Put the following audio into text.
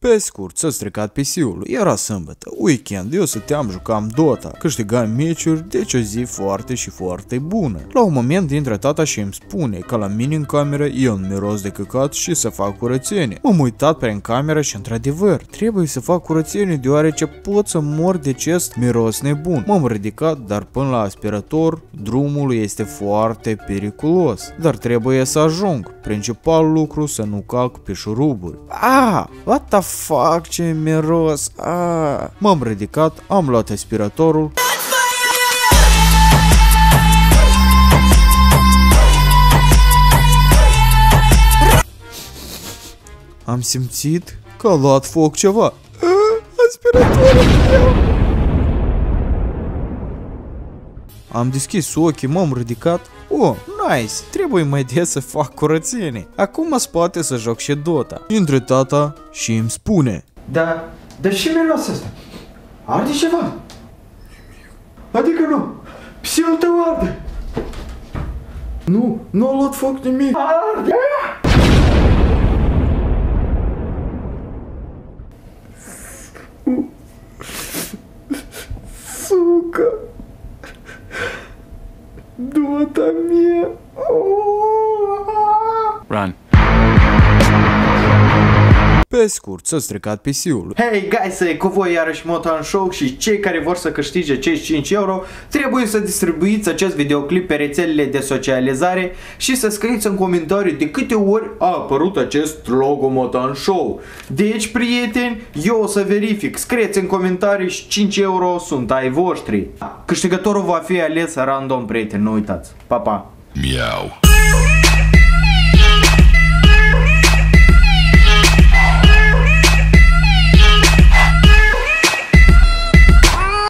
Pe scurt, s-a stricat PC-ul. Era sâmbătă, weekend, eu stăteam, jucam Dota, câștigam meciuri, deci o zi foarte și foarte bună. La un moment intră tata și îmi spune că la mine în cameră e un miros de căcat și să fac curățenie. M-am uitat prin cameră și într-adevăr, trebuie să fac curățenie deoarece pot să mor de acest miros nebun. M-am ridicat, dar până la aspirator, drumul este foarte periculos, dar trebuie să ajung. Principalul lucru să nu calc pe șuruburi. Ah, what the fuck, ce miros! Ah. M-am ridicat, am luat aspiratorul Am simțit că a luat foc ceva. Ah, Aspiratorul meu! Am deschis ochii, m-am ridicat. Oh, nice! Trebuie mai des să fac curățenie. Acum mă poate să joc și Dota. Intră tata și îmi spune. Da, dar și miros ăsta? Arde ceva? Adică nu, psiul tău arde. Nu, nu a luat foc nimic. Arde! Do what I mean. Run. Pe scurt, s-a stricat PC-ul. Hei guys, e cu voi iarăși Motan Show și cei care vor să câștige cei 5 euro trebuie să distribuiți acest videoclip pe rețelele de socializare și să scrieți în comentarii de câte ori a apărut acest logo Motan Show. Deci, prieteni, eu o să verific. Scrieți în comentarii și 5 euro sunt ai voștri. Câștigătorul va fi ales random, prieteni, nu uitați. Pa, pa! Meow.